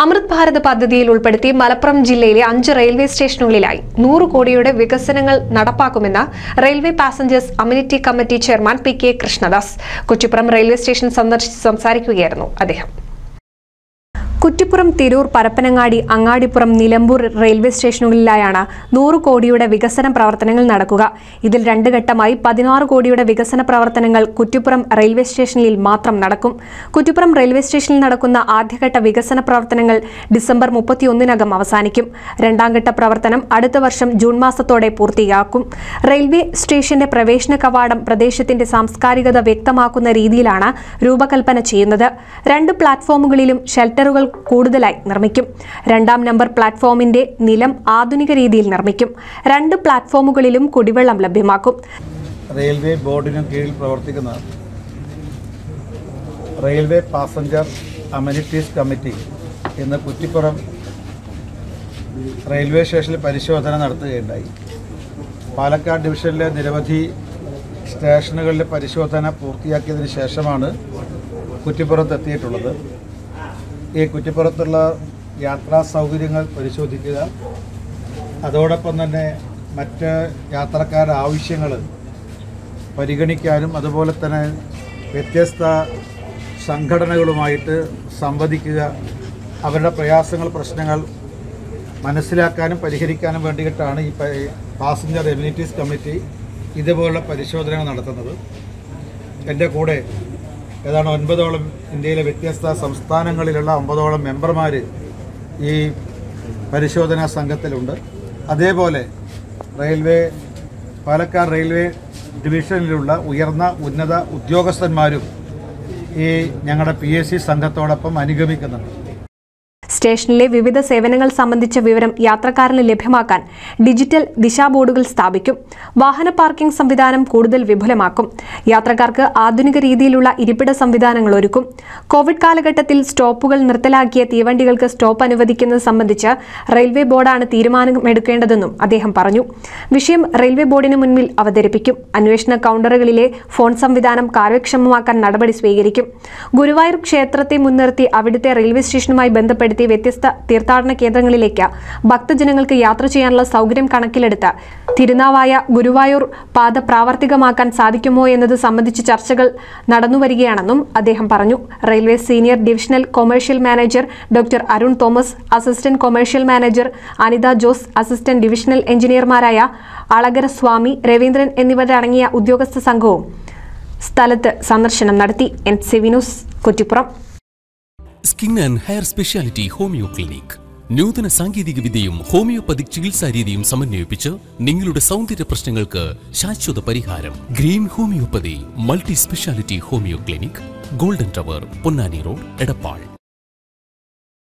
അമൃത് ഭാരത് പദ്ധതിയിൽ ഉൾപ്പെടുത്തി മലപ്പുറം ജില്ലയിലെ അഞ്ച് റെയിൽവേ സ്റ്റേഷനുകളിലായി നൂറ് കോടിയുടെ വികസനങ്ങൾ നടപ്പാക്കുമെന്ന് railway passengers amenity committee chairman P K Krishnadas. Kochippuram railway station സന്ദർശിച്ച് സംസാരിക്കുകയായിരുന്നു അദ്ദേഹം. കുറ്റിപ്പുറം തിരൂർ പരപ്പനങ്ങാടി അങ്ങാടിപ്പുറം നിലമ്പൂർ റെയിൽവേ സ്റ്റേഷനുകളിലായാണ് നൂറ് കോടിയുടെ വികസന പ്രവർത്തനങ്ങൾ നടക്കുക. ഇതിൽ രണ്ട് ഘട്ടമായി പതിനാറ് കോടിയുടെ വികസന പ്രവർത്തനങ്ങൾ കുറ്റിപ്പുറം റെയിൽവേ സ്റ്റേഷനിൽ മാത്രം നടക്കും. കുറ്റിപ്പുറം റെയിൽവേ സ്റ്റേഷനിൽ നടക്കുന്ന ആദ്യഘട്ട വികസന പ്രവർത്തനങ്ങൾ ഡിസംബർ മുപ്പത്തിയൊന്നിനകം അവസാനിക്കും. രണ്ടാം ഘട്ട പ്രവർത്തനം അടുത്ത വർഷം ജൂൺ മാസത്തോടെ പൂർത്തിയാക്കും. റെയിൽവേ സ്റ്റേഷന്റെ പ്രവേശന കവാടം പ്രദേശത്തിന്റെ സാംസ്കാരികത വ്യക്തമാക്കുന്ന രീതിയിലാണ് രൂപകൽപ്പന ചെയ്യുന്നത്. രണ്ട് പ്ലാറ്റ്ഫോമുകളിലും ഷെൽട്ടറുകൾ കൂടുതലായി നിർമ്മിക്കും. രണ്ടാം നമ്പർ പ്ലാറ്റ്ഫോമിന്റെ നിലം ആധുനിക രീതിയിൽ നിർമ്മിക്കും. രണ്ട് പ്ലാറ്റ്ഫോമുകളിലും കുടിവെള്ളം ലഭ്യമാക്കും. റെയിൽവേ ബോർഡിനു കീഴിൽ പ്രവർത്തിക്കുന്ന റെയിൽവേ പാസഞ്ചർ അമ്യൂണിറ്റീസ് കമ്മിറ്റി ഇന്ന് കുറ്റിപ്പുറം റെയിൽവേ സ്റ്റേഷനിൽ പരിശോധന നടത്തുകയുണ്ടായി. പാലക്കാട് ഡിവിഷനിലെ നിരവധി സ്റ്റേഷനുകളിലെ പരിശോധന പൂർത്തിയാക്കിയതിന് ശേഷമാണ് കുറ്റിപ്പുറത്ത് എത്തിയിട്ടുള്ളത് ഈ കുറ്റിപ്പുറത്തുള്ള യാത്രാ സൗകര്യങ്ങൾ പരിശോധിക്കുക. അതോടൊപ്പം തന്നെ മറ്റ് യാത്രക്കാരുടെ ആവശ്യങ്ങൾ പരിഗണിക്കാനും അതുപോലെ തന്നെ വ്യത്യസ്ത സംഘടനകളുമായിട്ട് സംവദിക്കുക. അവരുടെ പ്രയാസങ്ങൾ പ്രശ്നങ്ങൾ മനസ്സിലാക്കാനും പരിഹരിക്കാനും വേണ്ടിയിട്ടാണ് ഈ പാസഞ്ചർ എമ്യൂണിറ്റീസ് കമ്മിറ്റി ഇതുപോലുള്ള പരിശോധനകൾ നടത്തുന്നത്. എന്റെ കൂടെ ഏതാണ്ട് ഒൻപതോളം ഇന്ത്യയിലെ വ്യത്യസ്ത സംസ്ഥാനങ്ങളിലുള്ള ഒമ്പതോളം മെമ്പർമാർ ഈ പരിശോധനാ സംഘത്തിലുണ്ട്. അതേപോലെ റെയിൽവേ പാലക്കാട് റെയിൽവേ ഡിവിഷനിലുള്ള ഉയർന്ന ഉന്നത ഉദ്യോഗസ്ഥന്മാരും ഈ ഞങ്ങളുടെ പി എസ് സി സംഘത്തോടൊപ്പം അനുഗമിക്കുന്നുണ്ട്. സ്റ്റേഷനിലെ വിവിധ സേവനങ്ങൾ സംബന്ധിച്ച വിവരം യാത്രക്കാരന് ലഭ്യമാക്കാൻ ഡിജിറ്റൽ ദിശാബോർഡുകൾ സ്ഥാപിക്കും. വാഹന പാർക്കിംഗ് സംവിധാനം കൂടുതൽ വിപുലമാക്കും. യാത്രക്കാർക്ക് ആധുനിക രീതിയിലുള്ള ഇരിപ്പിട സംവിധാനങ്ങൾ ഒരുക്കും. കോവിഡ് കാലഘട്ടത്തിൽ സ്റ്റോപ്പുകൾ നിർത്തലാക്കിയ തീവണ്ടികൾക്ക് സ്റ്റോപ്പ് അനുവദിക്കുന്നത് സംബന്ധിച്ച് റെയിൽവേ ബോർഡാണ് തീരുമാനമെടുക്കേണ്ടതെന്നും അദ്ദേഹം പറഞ്ഞു. വിഷയം റെയിൽവേ ബോർഡിന് മുന്നിൽ അവതരിപ്പിക്കും. അന്വേഷണ കൗണ്ടറുകളിലെ ഫോൺ സംവിധാനം കാര്യക്ഷമമാക്കാൻ നടപടി സ്വീകരിക്കും. ഗുരുവായൂർ ക്ഷേത്രത്തെ മുൻനിർത്തി അവിടുത്തെ റെയിൽവേ സ്റ്റേഷനുമായി ബന്ധപ്പെടുത്തി വ്യത്യസ്ത തീർത്ഥാടന കേന്ദ്രങ്ങളിലേക്ക് ഭക്തജനങ്ങൾക്ക് യാത്ര ചെയ്യാനുള്ള സൗകര്യം കണക്കിലെടുത്ത് തിരുനാവായ ഗുരുവായൂർ പാത പ്രാവർത്തികമാക്കാൻ സാധിക്കുമോ എന്നത് സംബന്ധിച്ച് ചർച്ചകൾ നടന്നുവരികയാണെന്നും അദ്ദേഹം പറഞ്ഞു. Railway senior divisional commercial manager doctor Arun Thomas assistant commercial manager Anitha Jose assistant divisional എഞ്ചിനീയർമാരായ അളകര സ്വാമി രവീന്ദ്രൻ എന്നിവരടങ്ങിയ ഉദ്യോഗസ്ഥ സംഘവും സ്ഥലത്ത് സന്ദർശനം നടത്തി. എൻ സെവിനോസ് Kuttippuram. Skin and hair speciality homeo clinic നൂതന സാങ്കേതിക വിദ്യയും ഹോമിയോപ്പതിക് ചികിത്സാ രീതിയും സമന്വയിപ്പിച്ച് നിങ്ങളുടെ സൗന്ദര്യ പ്രശ്നങ്ങൾക്ക് ശാശ്വത പരിഹാരം. Green homeopathy multi speciality homeo clinic golden tower Ponnani road Edappal